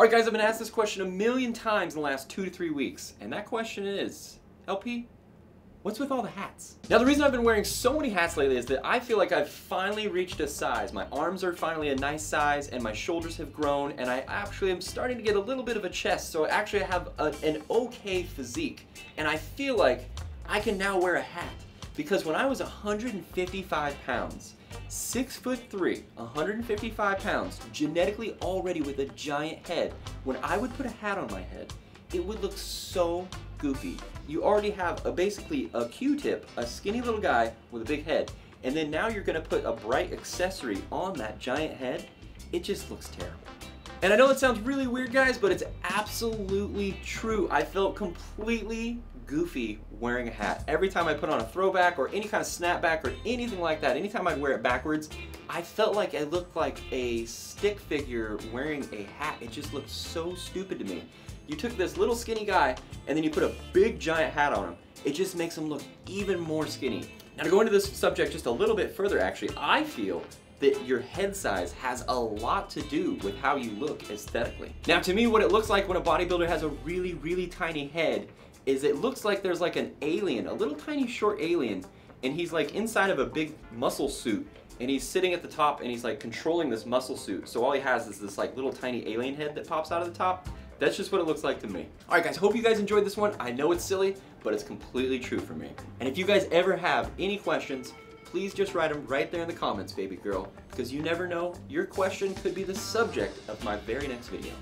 Alright guys, I've been asked this question a million times in the last two to three weeks, and that question is, LP, what's with all the hats? Now the reason I've been wearing so many hats lately is that I feel like I've finally reached a size. My arms are finally a nice size, and my shoulders have grown, and I actually am starting to get a little bit of a chest, so I actually have a, an okay physique. And I feel like I can now wear a hat. Because when I was 155 pounds, Six foot three, 155 pounds, genetically already with a giant head. When I would put a hat on my head, it would look so goofy. You already have a basically a Q-tip, a skinny little guy with a big head, and then now you're gonna put a bright accessory on that giant head. It just looks terrible. And I know it sounds really weird, guys, but it's absolutely true. I felt completely goofy wearing a hat. Every time I put on a throwback or any kind of snapback or anything like that, anytime I'd wear it backwards, I felt like I looked like a stick figure wearing a hat. It just looked so stupid to me. You took this little skinny guy and then you put a big giant hat on him. It just makes him look even more skinny. Now to go into this subject just a little bit further actually, I feel that your head size has a lot to do with how you look aesthetically. Now to me, what it looks like when a bodybuilder has a really, really tiny head is it looks like there's like an alien, a little tiny short alien, and he's like inside of a big muscle suit, and he's sitting at the top and he's like controlling this muscle suit. So all he has is this like little tiny alien head that pops out of the top. That's just what it looks like to me. All right guys, hope you guys enjoyed this one. I know it's silly, but it's completely true for me. And if you guys ever have any questions, please just write them right there in the comments, baby girl, because you never know, your question could be the subject of my very next video.